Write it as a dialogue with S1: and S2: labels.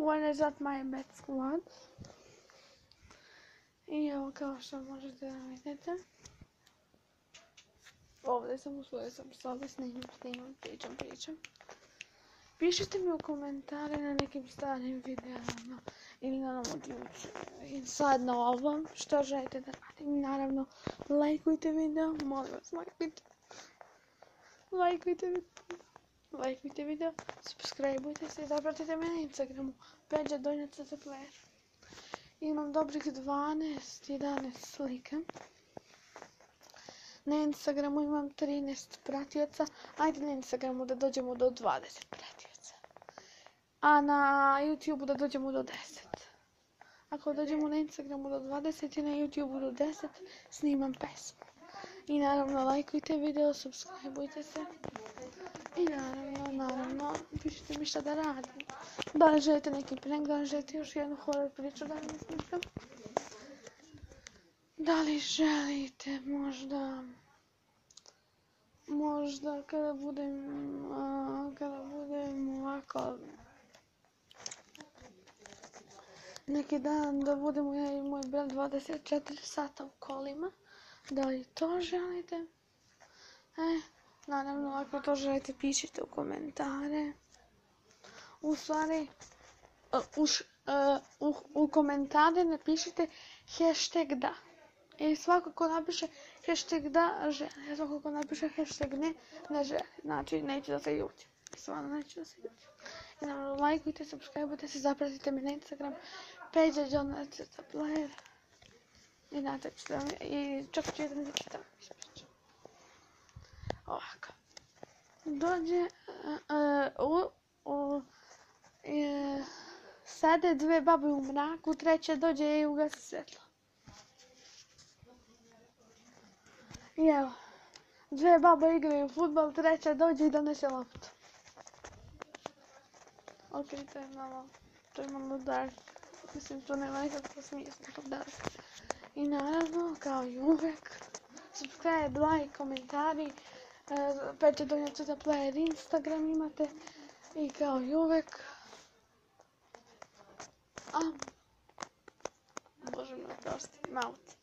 S1: When is at my bed squad. I evo kao što možete da vidite. Ovdje sam u svojoj sam sobi, snimam, snimam, pričam, pričam. Pišite mi u komentare na nekim starim videama ili na ovom I sad na ovom što želite da radim. Naravno, lajkujte video, molim vas, lajkujte. Lajkujte video. Lajkujte video, subscribeujte se i zapratite me na Instagramu. Peđa Donja CT Player. Imam dobrih 12-11 slike. Na Instagramu imam 13 pratioca. Ajde na Instagramu da dođemo do 20 pratioca. A na YouTubeu da dođemo do 10. Ako dođemo na Instagramu do 20 i na YouTubeu do 10, snimam pesmu. I naravno lajkujte video, subscribeujte se. I naravno, naravno, pišite mi šta da radim. Da li želite neki prank, da li želite još jednu horror priču da mi snimam? Da li želite možda... Možda kada budem... kada budem ovako... Neki dan da budemo ja i moj brat 24 sata u kolima. Da li to želite? E, naravno, ako to želite, pišite u komentare. U stvari, u, u, u komentare napišite hashtag da. I svako ko napiše hashtag da, želi. A svako ko napiše hashtag ne, ne. Znači, neće da se ljuti. Stvarno neće da se ljuti. I naravno, lajkujte, subscribeujte se, zapratite me na Instagram. Page John Player. I da i čak ću jedan da čitam. Ovako. Dođe, u, u, sede dve babe u mraku, treća dođe i ugasi svjetlo. I evo, dve babe igraju futbol, treća dođe i donese loptu. Ok, to je malo, to je malo dark. Mislim, to nema nekakvo smisla, to dark. I naravno, kao i uvek, subscribe, like, komentari, Peče Donja Cuta Player Instagram imate i kao i uvek, a, bože me oprosti, maut.